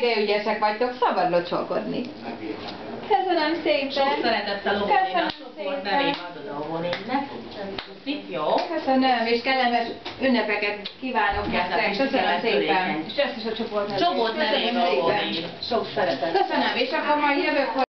de ügyesek vagytok, szabad locsolkodni. Köszönöm szépen. Sok szeretettel Köszönöm óvonénak, volt szépen. adod a jó? Köszönöm, és kellemes ünnepeket kívánok nektek. Köszönöm szépen. És ezt is a csoport Csoport Köszönöm nevében szépen. Sok szeretet. Köszönöm, és akkor majd jövök